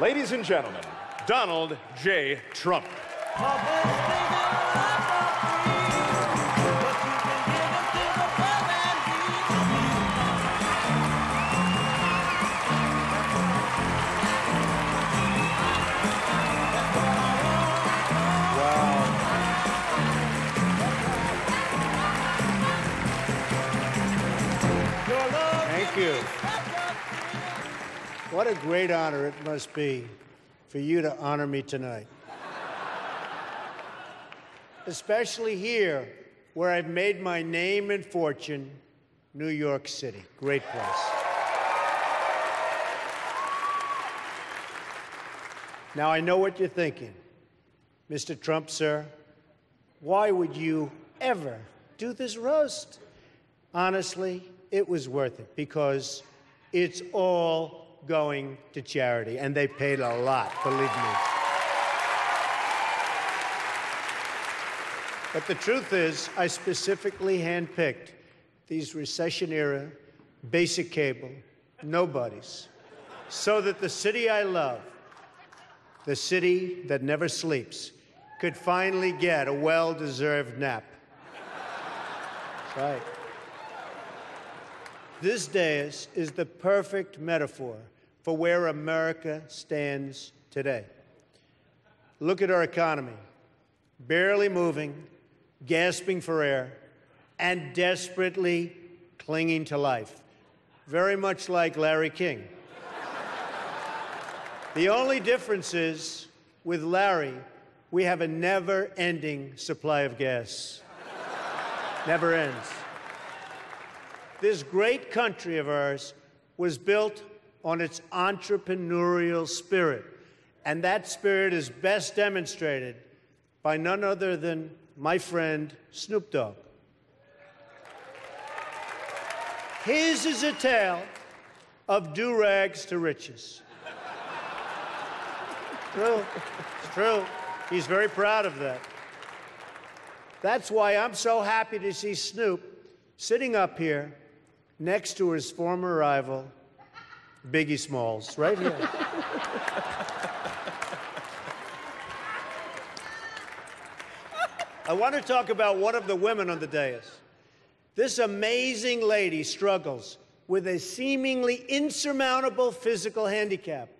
Ladies and gentlemen, Donald J. Trump. What a great honor it must be for you to honor me tonight. Especially here, where I've made my name and fortune, New York City. Great place. Now, I know what you're thinking. Mr. Trump, sir, why would you ever do this roast? Honestly, it was worth it because it's all going to charity, and they paid a lot, believe me. But the truth is, I specifically handpicked these recession era, basic cable, nobodies, so that the city I love, the city that never sleeps, could finally get a well deserved nap. That's right. This dais is the perfect metaphor for where America stands today. Look at our economy barely moving, gasping for air, and desperately clinging to life. Very much like Larry King. the only difference is with Larry, we have a never ending supply of gas. never ends. This great country of ours was built on its entrepreneurial spirit. And that spirit is best demonstrated by none other than my friend Snoop Dogg. His is a tale of do rags to riches. true. It's true. He's very proud of that. That's why I'm so happy to see Snoop sitting up here next to his former rival, Biggie Smalls, right here. I want to talk about one of the women on the dais. This amazing lady struggles with a seemingly insurmountable physical handicap.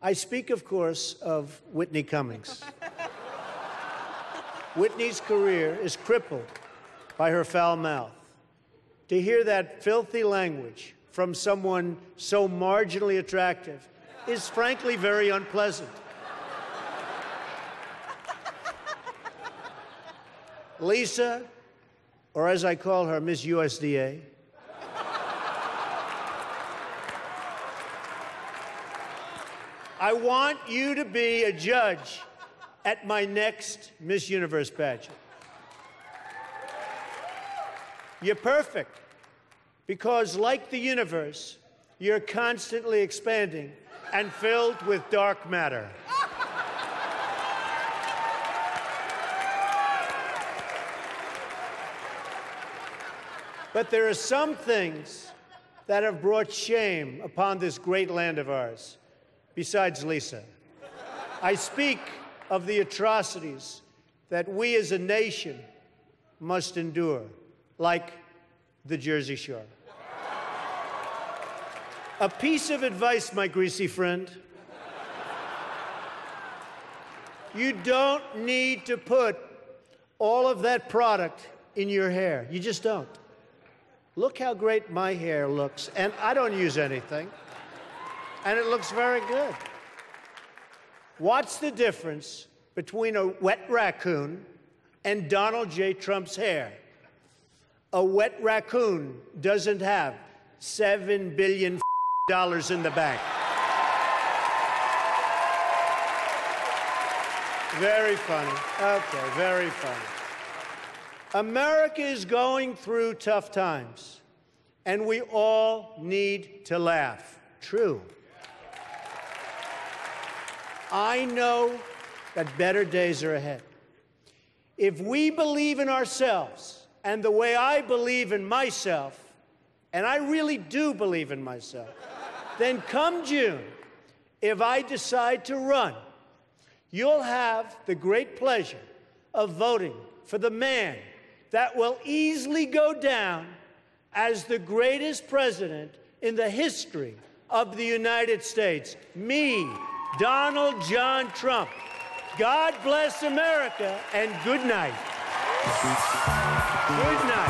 I speak, of course, of Whitney Cummings. Whitney's career is crippled by her foul mouth. To hear that filthy language from someone so marginally attractive is frankly very unpleasant. Lisa, or as I call her, Miss USDA, I want you to be a judge at my next Miss Universe pageant. You're perfect because, like the universe, you're constantly expanding and filled with dark matter. But there are some things that have brought shame upon this great land of ours, besides Lisa. I speak of the atrocities that we as a nation must endure, like the Jersey Shore. A piece of advice, my greasy friend. You don't need to put all of that product in your hair. You just don't. Look how great my hair looks, and I don't use anything, and it looks very good. What's the difference between a wet raccoon and Donald J. Trump's hair? A wet raccoon doesn't have $7 billion in the bank. Very funny. Okay, very funny. America is going through tough times, and we all need to laugh. True. I know that better days are ahead. If we believe in ourselves and the way I believe in myself, and I really do believe in myself, then come June, if I decide to run, you'll have the great pleasure of voting for the man that will easily go down as the greatest president in the history of the United States. Me, Donald John Trump. God bless America and good night. Good night.